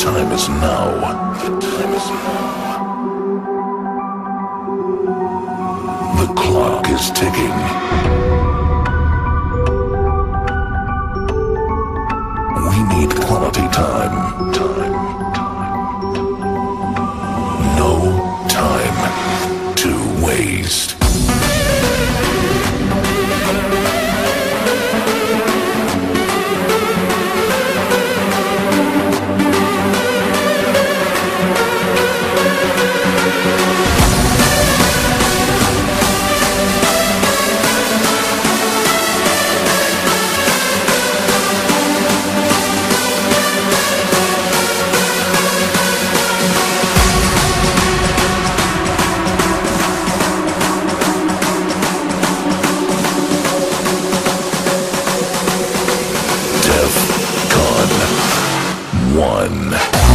time is now. The time is now. The clock is ticking. We need quality time. Time. No time to waste. one.